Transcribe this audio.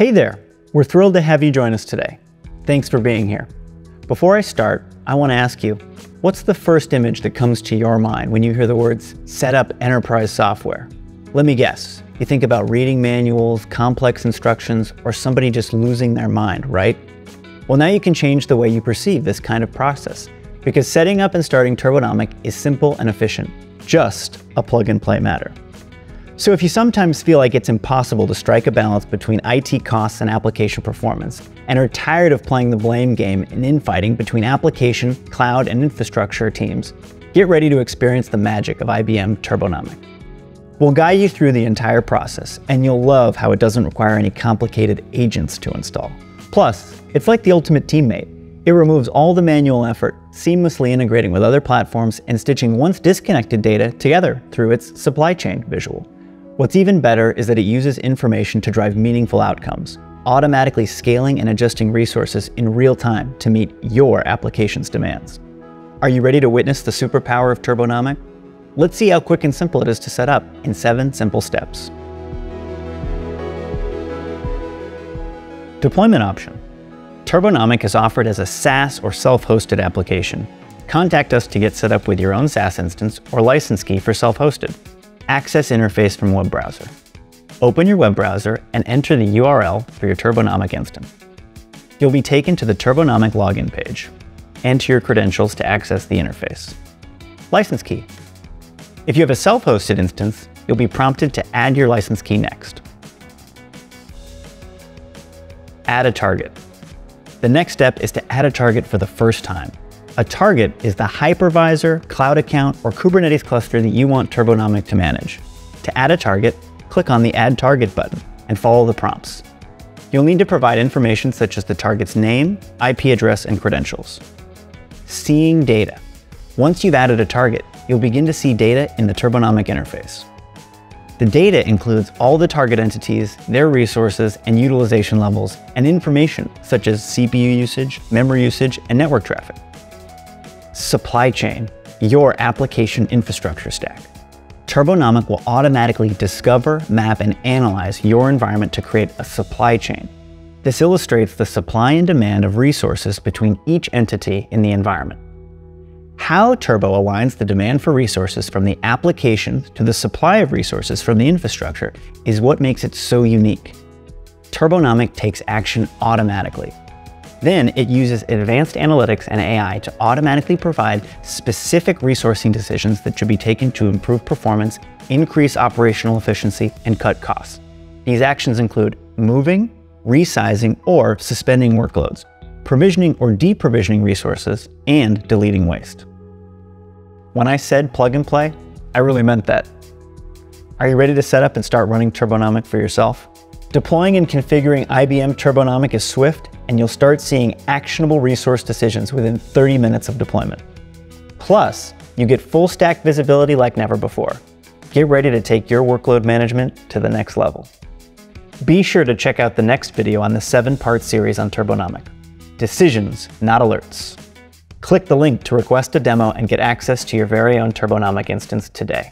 Hey there, we're thrilled to have you join us today. Thanks for being here. Before I start, I want to ask you, what's the first image that comes to your mind when you hear the words set up enterprise software? Let me guess, you think about reading manuals, complex instructions, or somebody just losing their mind, right? Well, now you can change the way you perceive this kind of process because setting up and starting Turbonomic is simple and efficient, just a plug and play matter. So if you sometimes feel like it's impossible to strike a balance between IT costs and application performance, and are tired of playing the blame game and infighting between application, cloud, and infrastructure teams, get ready to experience the magic of IBM Turbonomic. We'll guide you through the entire process, and you'll love how it doesn't require any complicated agents to install. Plus, it's like the ultimate teammate. It removes all the manual effort, seamlessly integrating with other platforms and stitching once disconnected data together through its supply chain visual. What's even better is that it uses information to drive meaningful outcomes, automatically scaling and adjusting resources in real time to meet your application's demands. Are you ready to witness the superpower of Turbonomic? Let's see how quick and simple it is to set up in seven simple steps. Deployment option. Turbonomic is offered as a SaaS or self-hosted application. Contact us to get set up with your own SaaS instance or license key for self-hosted. Access interface from web browser. Open your web browser and enter the URL for your Turbonomic instance. You'll be taken to the Turbonomic login page. Enter your credentials to access the interface. License key. If you have a self-hosted instance, you'll be prompted to add your license key next. Add a target. The next step is to add a target for the first time. A target is the hypervisor, cloud account, or Kubernetes cluster that you want Turbonomic to manage. To add a target, click on the Add Target button and follow the prompts. You'll need to provide information such as the target's name, IP address, and credentials. Seeing data. Once you've added a target, you'll begin to see data in the Turbonomic interface. The data includes all the target entities, their resources and utilization levels, and information such as CPU usage, memory usage, and network traffic. Supply chain, your application infrastructure stack. Turbonomic will automatically discover, map, and analyze your environment to create a supply chain. This illustrates the supply and demand of resources between each entity in the environment. How Turbo aligns the demand for resources from the application to the supply of resources from the infrastructure is what makes it so unique. Turbonomic takes action automatically. Then it uses advanced analytics and AI to automatically provide specific resourcing decisions that should be taken to improve performance, increase operational efficiency, and cut costs. These actions include moving, resizing, or suspending workloads, provisioning or deprovisioning resources, and deleting waste. When I said plug and play, I really meant that. Are you ready to set up and start running Turbonomic for yourself? Deploying and configuring IBM Turbonomic is swift, and you'll start seeing actionable resource decisions within 30 minutes of deployment. Plus, you get full stack visibility like never before. Get ready to take your workload management to the next level. Be sure to check out the next video on the seven part series on Turbonomic. Decisions, not alerts. Click the link to request a demo and get access to your very own Turbonomic instance today.